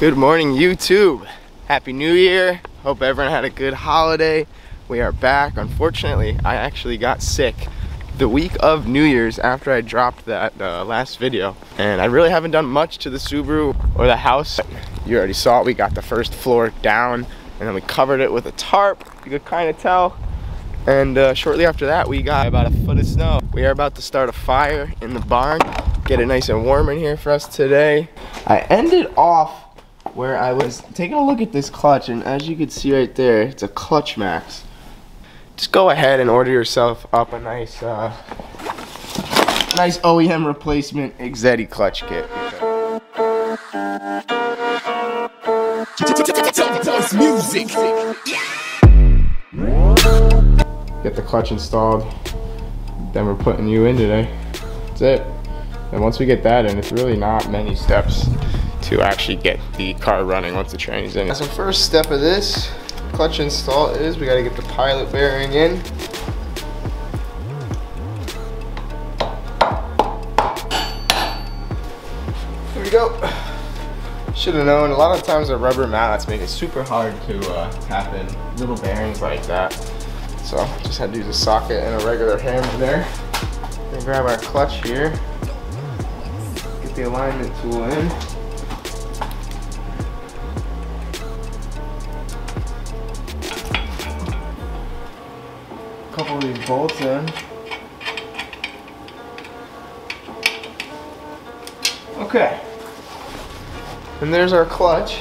Good morning, YouTube. Happy New Year. Hope everyone had a good holiday. We are back. Unfortunately, I actually got sick the week of New Year's after I dropped that uh, last video. And I really haven't done much to the Subaru or the house. You already saw it. We got the first floor down and then we covered it with a tarp. You could kind of tell. And uh, shortly after that, we got about a foot of snow. We are about to start a fire in the barn, get it nice and warm in here for us today. I ended off where I was taking a look at this clutch, and as you can see right there, it's a Clutch Max. Just go ahead and order yourself up a nice, uh, nice OEM replacement Exedy clutch kit. get the clutch installed then we're putting you in today that's it and once we get that in it's really not many steps to actually get the car running once the training's in so first step of this clutch install is we got to get the pilot bearing in here we go should have known a lot of times the rubber mallets make it super hard to uh, tap in little bearings like that so just had to use a socket and a regular hammer there. Then grab our clutch here. The alignment tool in. A couple of these bolts in. Okay. And there's our clutch.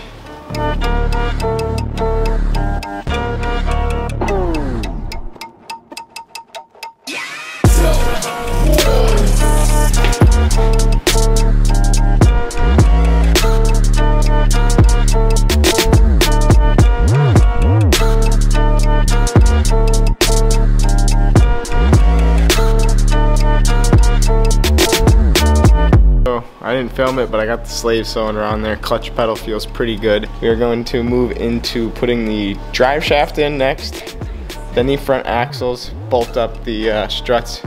I didn't film it, but I got the slave cylinder on there. Clutch pedal feels pretty good. We are going to move into putting the drive shaft in next, then the front axles, bolt up the uh, struts.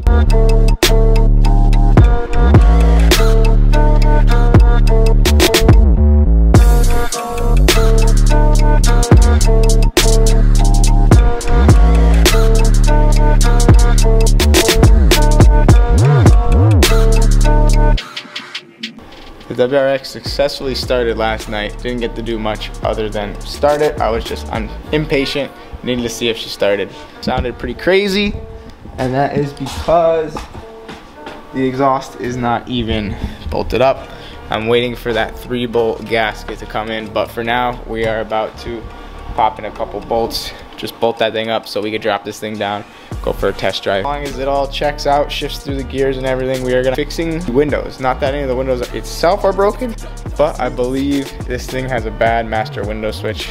WRX successfully started last night. Didn't get to do much other than start it. I was just impatient, needed to see if she started. Sounded pretty crazy, and that is because the exhaust is not even bolted up. I'm waiting for that three bolt gasket to come in, but for now, we are about to pop in a couple bolts, just bolt that thing up so we can drop this thing down, go for a test drive. As long as it all checks out, shifts through the gears and everything, we are gonna fixing windows. Not that any of the windows itself are broken, but I believe this thing has a bad master window switch.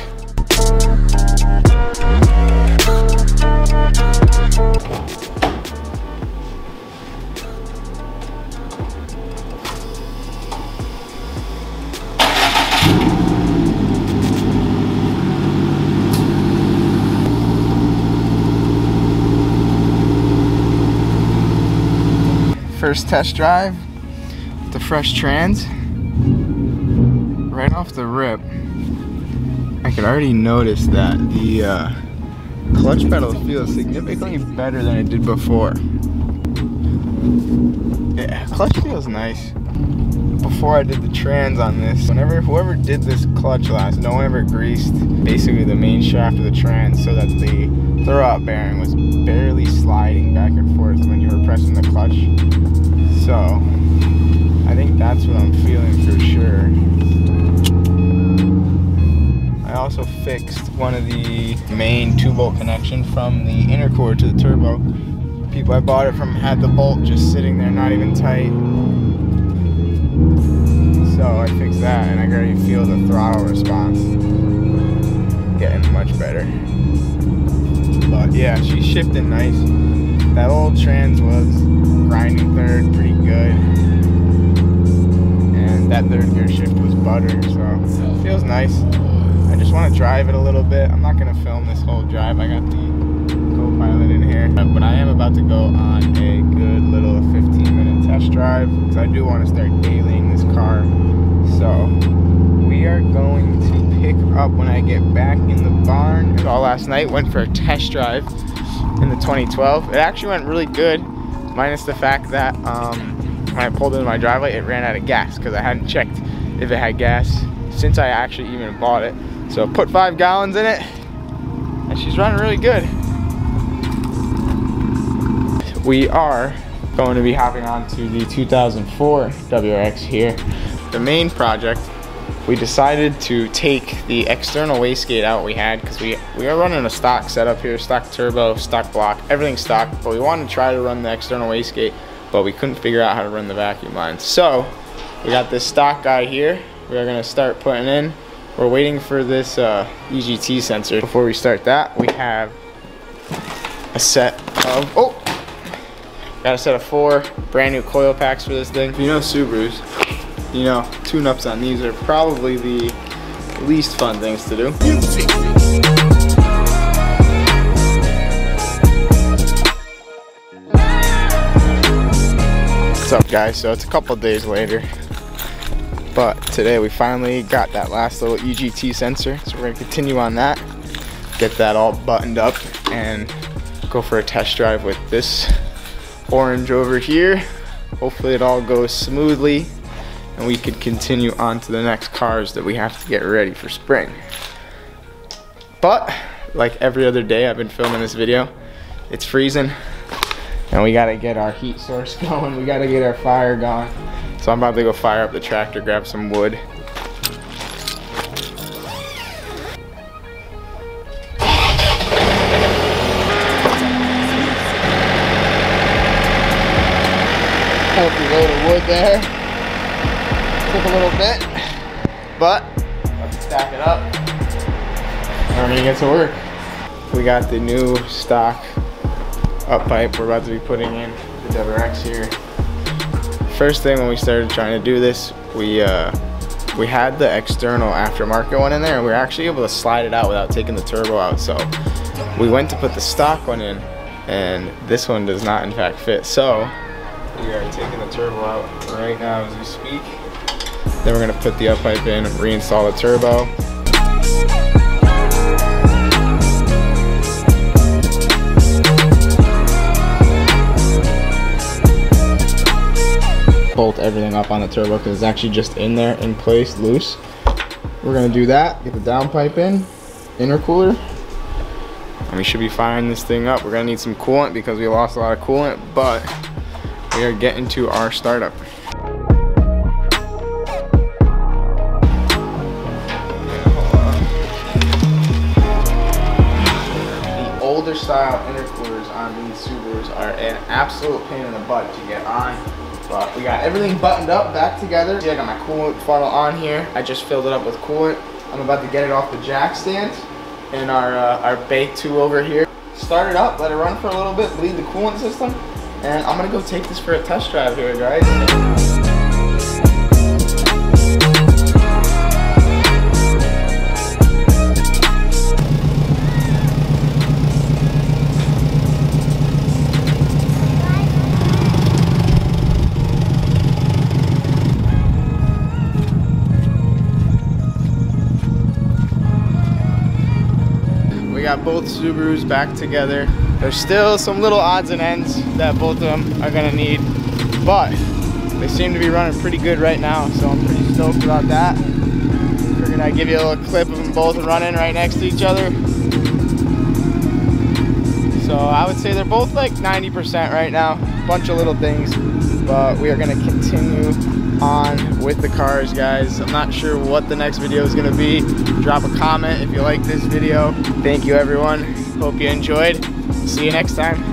First test drive, the fresh trans. Right off the rip, I could already notice that the uh, clutch pedal feels significantly better than it did before. Yeah, clutch feels nice. Before I did the trans on this, whenever whoever did this clutch last, no one ever greased basically the main shaft of the trans so that the throwout bearing was barely sliding back and forth when you were pressing the clutch. So, I think that's what I'm feeling for sure. I also fixed one of the main two bolt connection from the intercooler to the turbo. People I bought it from had the bolt just sitting there not even tight. So I fixed that and I already feel the throttle response getting much better. But yeah, she's shifting nice. That old trans was grinding third pretty good. And that third gear shift was butter, so it feels nice. I just want to drive it a little bit. I'm not going to film this whole drive. I got the co-pilot in here. Uh, but I am about to go on a good little 15 minute test drive because I do want to start dailying this car. So we are going to pick up when I get back in the barn. All last night went for a test drive in the 2012. It actually went really good, minus the fact that um, when I pulled into my driveway, it ran out of gas because I hadn't checked if it had gas since I actually even bought it. So put five gallons in it, and she's running really good. We are going to be hopping on to the 2004 WRX here. The main project, we decided to take the external wastegate out we had because we, we are running a stock setup here, stock turbo, stock block, everything stock, but we wanted to try to run the external wastegate, but we couldn't figure out how to run the vacuum lines. So we got this stock guy here. We are gonna start putting in. We're waiting for this uh, EGT sensor. Before we start that, we have a set of, oh, got a set of four brand new coil packs for this thing. You know Subarus, you know, tune-ups on these are probably the least fun things to do. What's up guys? So it's a couple days later, but today we finally got that last little EGT sensor. So we're gonna continue on that, get that all buttoned up and go for a test drive with this orange over here. Hopefully it all goes smoothly and we could continue on to the next cars that we have to get ready for spring. But like every other day I've been filming this video, it's freezing and we gotta get our heat source going. We gotta get our fire going. So I'm about to go fire up the tractor, grab some wood. Healthy load of wood there. Took a little bit, but let's stack it up. We're gonna get to work. We got the new stock up pipe we're about to be putting in the WRX here. First thing when we started trying to do this, we uh, we had the external aftermarket one in there and we were actually able to slide it out without taking the turbo out. So we went to put the stock one in and this one does not in fact fit. So we are taking the turbo out right now as we speak. Then we're gonna put the up pipe in, reinstall the turbo. bolt everything up on the turbo because it's actually just in there in place loose. We're gonna do that, get the downpipe in, intercooler, and we should be firing this thing up. We're gonna need some coolant because we lost a lot of coolant, but we are getting to our startup. Style intercoolers on these Subarus are an absolute pain in the butt to get on but we got everything buttoned up, back together. See, I got my coolant funnel on here. I just filled it up with coolant. I'm about to get it off the jack stand and our, uh, our Bay 2 over here. Start it up, let it run for a little bit, bleed the coolant system, and I'm gonna go take this for a test drive here, guys. Both Subarus back together. There's still some little odds and ends that both of them are gonna need, but they seem to be running pretty good right now, so I'm pretty stoked about that. Figured I'd give you a little clip of them both running right next to each other. So I would say they're both like 90% right now. Bunch of little things, but we are gonna continue on with the cars, guys. I'm not sure what the next video is gonna be. Drop a comment if you like this video. Thank you, everyone. Hope you enjoyed. See you next time.